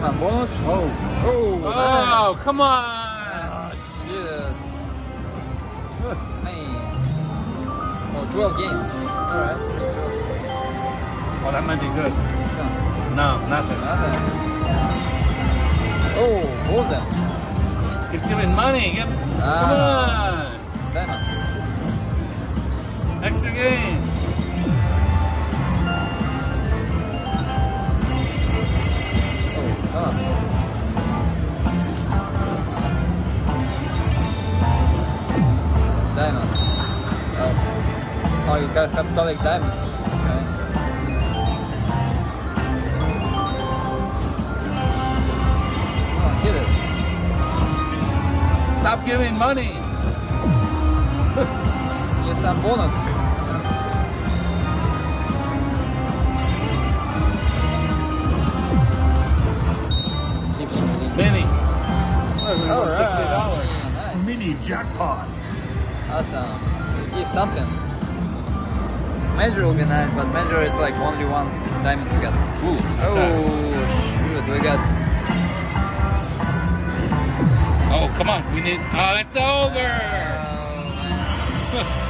Come on, bonus. Oh. Oh, Oh, nice. come on. Oh, shit. Man. Oh, 12 games. Alright. Oh, that might be good. No, nothing. Nothing. Oh, hold them. Keep giving money. Ah. Come Diamond. on. Extra game. Oh. You gotta have collect diamonds. Okay. Oh, hit it. Stop giving money. Get some bonus. Cheap shit. Benny. Alright. Mini jackpot. Awesome. He's something. Major will be nice, but major is like only one diamond to get. Ooh, Oh, shoot, we got. Oh, come on. We need. Oh, it's over. Oh, man.